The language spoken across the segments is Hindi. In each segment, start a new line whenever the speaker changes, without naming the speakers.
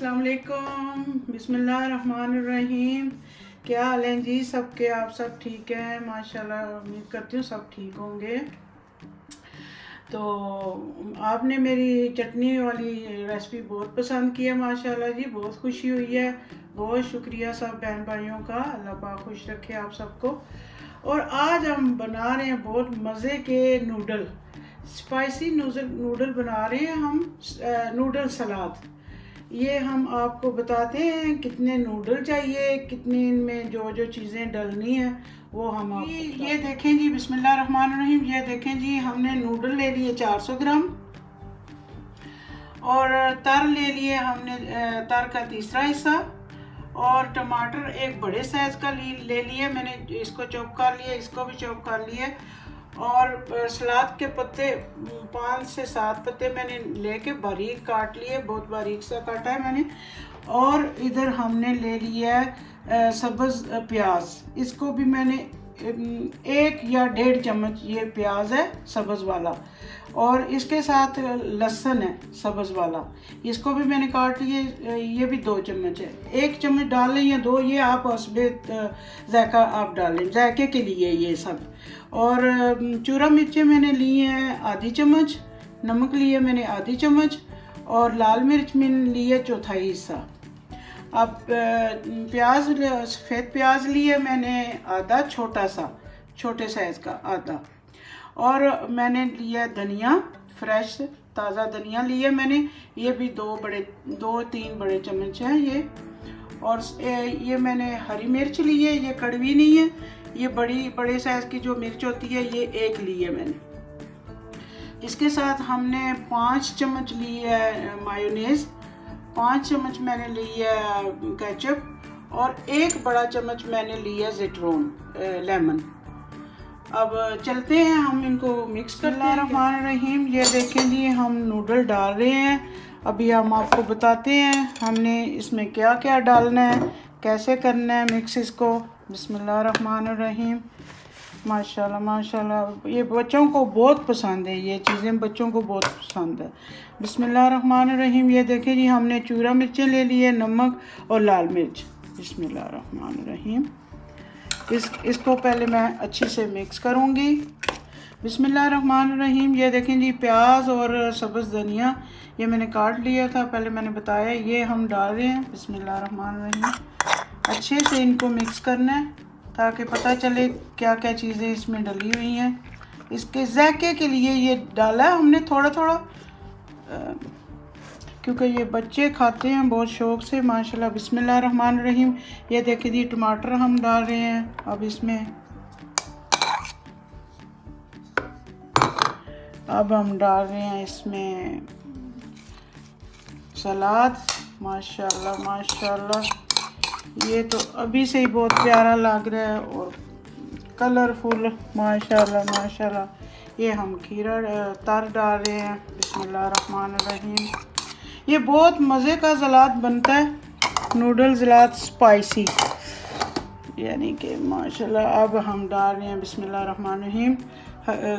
अस्सलाम वालेकुम बिस्मिल्लाहिर्रहमानिर्रहीम। क्या हाल हैं जी? सबके आप सब ठीक हैं? माशाल्लाह, उम्मीद करती हूँ सब ठीक होंगे। तो आपने मेरी चटनी वाली रेसिपी बहुत पसंद की है, माशाल्लाह जी। बहुत खुशी हुई है। बहुत शुक्रिया सब बहन भाइयों का। अल्लाह पाक खुश रखे आप सबको। और आज हम बना रहे हैं बहुत मज़े के नूडल। स्पाइसी नूडल नूडल बना रहे हैं हम नूडल सलाद। ये हम आपको बताते हैं कितने नूडल चाहिए कितने इनमें जो जो चीज़ें डलनी है वो हम आपको ये देखें जी बिस्मिल्लाहिर्रहमानिर्रहीम ये देखें जी हमने नूडल ले लिए 400 ग्राम और तर ले लिए हमने तर का तीसरा हिस्सा और टमाटर एक बड़े साइज़ का ले लिए मैंने इसको चॉप कर लिया इसको भी चॉप कर लिए और सलाद के पत्ते, पाँच से सात पत्ते मैंने लेके बारीक काट लिए, बहुत बारीक सा काटा है मैंने। और इधर हमने ले लिया है सब्ज़ प्याज। इसको भी मैंने एक या डेढ़ चम्मच ये प्याज है, सब्ज़ वाला। और इसके साथ लहसन है, सब्ज़ वाला। इसको भी मैंने काट लिए, ये भी दो चम्मच है। एक चम्मच डाल लें या दो, ये आप उसबे जायका आप डालें जायके के लिए ये सब। और चूरा मिर्चें मैंने ली हैं आधी चम्मच, नमक लिया मैंने आधी चम्मच, और लाल मिर्च मैंने लिए चौथाई हिस्सा। अब प्याज सफ़ेद प्याज लिए मैंने आधा छोटा सा, छोटे साइज़ का आधा। और मैंने लिया धनिया फ्रेश ताज़ा धनिया लिए मैंने। ये भी दो बड़े, दो तीन बड़े चम्मच हैं ये। और ये मैंने हरी मिर्च ली है, ये कड़वी नहीं है। ये बड़ी, बड़े साइज़ की जो मिर्च होती है, ये एक ली है मैंने। इसके साथ हमने पाँच चम्मच ली है मायोनेज़ पाँच चम्मच मैंने ली है केचप और एक बड़ा चम्मच मैंने लिया जेट्रोन लेमन अब चलते हैं, हम इनको मिक्स कर रहीम ये देखें जी, हम नूडल डाल रहे हैं। अभी हम आपको बताते हैं, हमने इसमें क्या क्या डालना है, कैसे करना है मिक्स इसको। रहीम माशाल्लाह माशाल्लाह। ये बच्चों को बहुत पसंद है, ये चीज़ें बच्चों को बहुत पसंद है। रहीम ये देखें जी, हमने चूरा मिर्चें ले ली है, नमक और लाल मिर्च। रहीम इस, इसको पहले मैं अच्छे से मिक्स करूँगी। बिसमीम ये देखें जी, प्याज और सब्ज़ धनिया, ये मैंने काट लिया था, पहले मैंने बताया, ये हम डाल रहे हैं। बिसमीम अच्छे से इनको मिक्स करना है। ताकि पता चले क्या क्या चीज़ें इसमें डली हुई हैं। इसके जैके के लिए ये डाला है हमने थोड़ा थोड़ा क्योंकि ये बच्चे खाते हैं, बहुत शौक़ से, माशाल्लाह, बिस्मिल्लाह रहमान रहीम। ये देखिए जी, टमाटर हम डाल रहे हैं, अब इसमें। अब हम डाल रहे हैं इसमें सलाद। माशाल्लाह माशाल्लाह। ये तो अभी से ही बहुत प्यारा लग रहा है और कलरफुल माशाल्लाह माशाल्लाह। ये हम खीरा तर डाल रहे हैं। बिस्मिल्लाह रहमान रहीम ये बहुत मज़े का सलाद बनता है। नूडल सलाद स्पाइसी यानी कि माशाल्लाह, अब हम डाल रहे हैं। बिस्मिल्लाह रहमान रहीम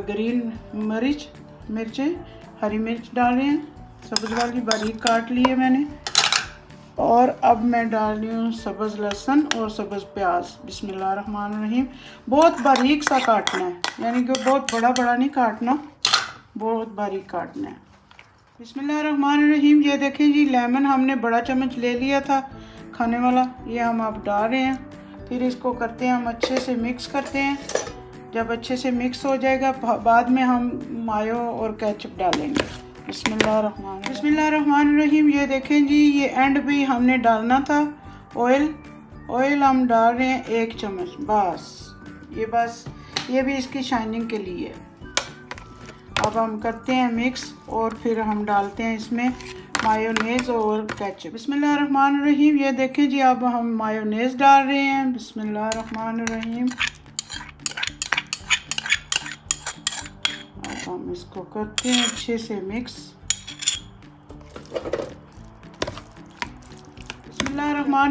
ग्रीन मिर्च, मिर्चें, हरी मिर्च डाल रहे हैं। सब्ज़ वाली बारीक काट ली है मैंने। और अब मैं डाल रही हूँ सब्ज़ लहसुन और सब्ज़ प्याज। रहीम बहुत बारीक सा काटना है। यानी कि बहुत बड़ा बड़ा नहीं काटना, बहुत बारीक काटना है। बिस्मिल्लाहिर्रहमानिर्रहीम। ये देखें जी, लेमन हमने बड़ा चम्मच ले लिया था खाने वाला। ये हम आप डाल रहे हैं। फिर इसको करते हैं हम अच्छे से मिक्स करते हैं। जब अच्छे से मिक्स हो जाएगा बाद में हम मायो और केचप डालेंगे। बिस्मिल्लाहिर्रहमानिर्रहीम। ये देखें जी, ये एंड भी हमने डालना था। ऑयल ऑयल हम डाल रहे हैं एक चम्मच, बस। ये बस, ये भी इसकी शाइनिंग के लिए। अब हम करते हैं मिक्स और फिर हम डालते हैं इसमें मायोनेज़ और केचप रहीम ये देखें जी, अब हम मायोनेज़ डाल रहे हैं। रहीम हम इसको करते हैं अच्छे से मिक्स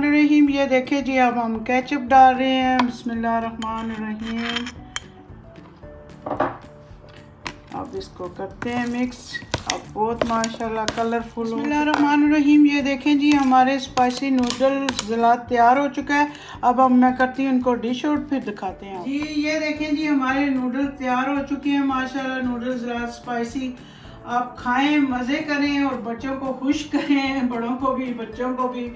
रहीम ये देखे जी, अब हम कैचअप डाल रहे हैं। रहीम अब इसको करते हैं मिक्स अब बहुत माशाल्लाह कलरफुल रहीम ये देखें जी हमारे स्पाइसी नूडल्स ज़ला तैयार हो चुका है। अब अब मैं करती हूँ इनको डिश आउट फिर दिखाते हैं जी ये देखें जी हमारे नूडल तैयार हो चुके हैं माशाल्लाह नूडल जिला स्पाइसी आप खाएँ, मज़े करें और बच्चों को खुश करें, बड़ों को भी, बच्चों को भी।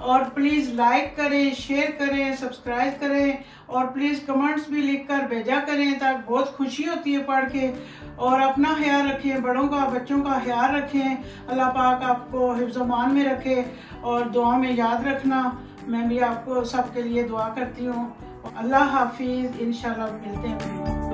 और प्लीज़ लाइक करें शेयर करें सब्सक्राइब करें और प्लीज़ कमेंट्स भी लिख कर भेजा करें ताकि बहुत खुशी होती है पढ़ के। और अपना ख्याल रखें, बड़ों का, बच्चों का ख्याल रखें। अल्लाह पाक आपको हिफ्जमान में रखे और दुआ में याद रखना। मैं भी आपको सबके लिए दुआ करती हूँ। अल्लाह हाफिज़ इन मिलते हैं।